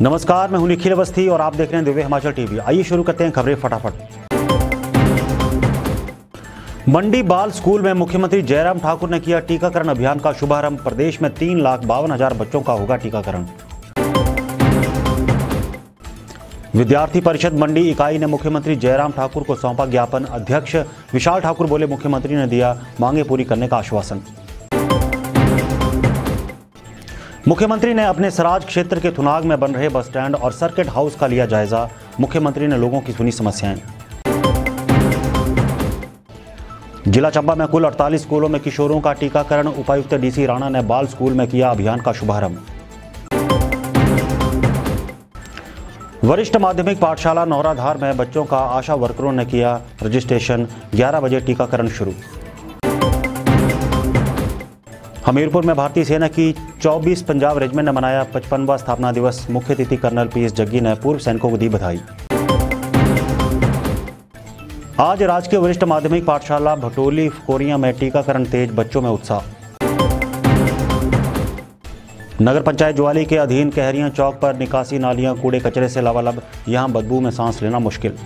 नमस्कार, मैं हूँ निखिल अवस्थी और आप देख रहे हैं दिव्य हिमाचल टीवी। आइए शुरू करते हैं खबरें फटाफट। मंडी बाल स्कूल में मुख्यमंत्री जयराम ठाकुर ने किया टीकाकरण अभियान का शुभारंभ। प्रदेश में तीन लाख बावन हज़ार बच्चों का होगा टीकाकरण। विद्यार्थी परिषद मंडी इकाई ने मुख्यमंत्री जयराम ठाकुर को सौंपा ज्ञापन। अध्यक्ष विशाल ठाकुर बोले, मुख्यमंत्री ने दिया मांगे पूरी करने का आश्वासन। मुख्यमंत्री ने अपने सराज क्षेत्र के थुनाग में बन रहे बस स्टैंड और सर्किट हाउस का लिया जायजा। मुख्यमंत्री ने लोगों की सुनी समस्याएँ। जिला चंबा में कुल 48 स्कूलों में किशोरों का टीकाकरण, उपायुक्त डीसी राणा ने बाल स्कूल में किया अभियान का शुभारंभ। वरिष्ठ माध्यमिक पाठशाला नौराधार में बच्चों का आशा वर्करों ने किया रजिस्ट्रेशन। 11 बजे टीकाकरण शुरू। हमीरपुर में भारतीय सेना की 24 पंजाब रेजिमेंट ने मनाया पचपनवा स्थापना दिवस। मुख्य अतिथि कर्नल पी एस जग्गी ने पूर्व सैनिकों को दी बधाई। आज राजकीय वरिष्ठ माध्यमिक पाठशाला भटोली, कोरिया में टीकाकरण तेज, बच्चों में उत्साह। नगर पंचायत ज्वाली के अधीन कहरिया चौक पर निकासी नालियाँ, कूड़े कचरे से लबालब यहाँ बदबू में सांस लेना मुश्किल।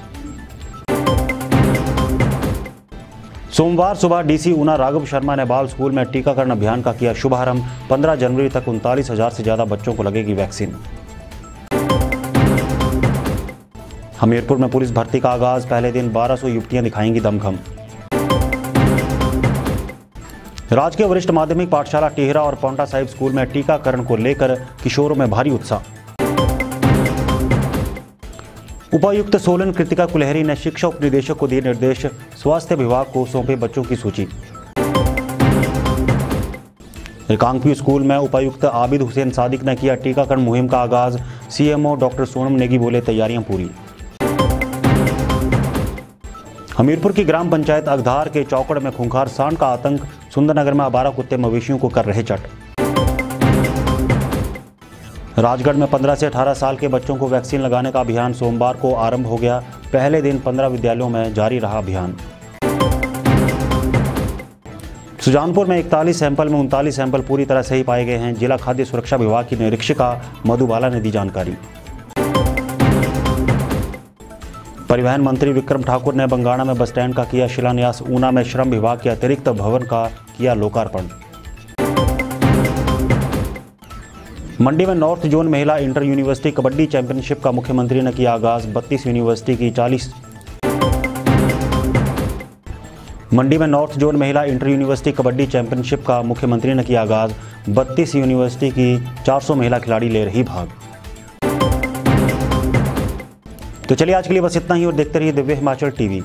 सोमवार सुबह डीसी ऊना राघव शर्मा ने बाल स्कूल में टीकाकरण अभियान का किया शुभारंभ। 15 जनवरी तक उनतालीस हज़ार से ज़्यादा बच्चों को लगेगी वैक्सीन। हमीरपुर में पुलिस भर्ती का आगाज़, पहले दिन 1200 युवतियाँ दिखाएँगी दमखम। राजकीय वरिष्ठ माध्यमिक पाठशाला टिहरा और पौंटा साहिब स्कूल में टीकाकरण को लेकर किशोरों में भारी उत्साह। उपायुक्त सोलन कृतिका कुलहरी ने शिक्षा उपनिदेशक को दिए निर्देश, स्वास्थ्य विभाग को सौंपे बच्चों की सूची। रिकांगपी स्कूल में उपायुक्त आबिद हुसैन सादिक ने किया टीकाकरण मुहिम का आगाज़, सीएमओ डॉक्टर सोनम नेगी बोले तैयारियाँ पूरी। हमीरपुर की ग्राम पंचायत अगधार के चौकड़ में खूंखार सांड का आतंक, सुंदरनगर में आबारा कुत्ते मवेशियों को कर रहे चट। राजगढ़ में 15 से 18 साल के बच्चों को वैक्सीन लगाने का अभियान सोमवार को आरंभ हो गया। पहले दिन 15 विद्यालयों में जारी रहा अभियान। सुजानपुर में 41 सैंपल में उनतालीस सैंपल पूरी तरह सही पाए गए हैं। जिला खाद्य सुरक्षा विभाग की निरीक्षिका मधुबाला ने दी जानकारी। परिवहन मंत्री विक्रम ठाकुर ने बंगाणा में बस स्टैंड का किया शिलान्यास। ऊना में श्रम विभाग के अतिरिक्त भवन का किया लोकार्पण। मंडी में नॉर्थ जोन महिला इंटर यूनिवर्सिटी कबड्डी चैंपियनशिप का मुख्यमंत्री ने किया आगाज़ 32 यूनिवर्सिटी की 40 मंडी में नॉर्थ जोन महिला इंटर यूनिवर्सिटी कबड्डी चैंपियनशिप का मुख्यमंत्री ने किया आगाज़ 32 यूनिवर्सिटी की 400 महिला खिलाड़ी ले रही भाग। तो चलिए आज के लिए बस इतना ही और देखते रहिए दिव्य हिमाचल टीवी।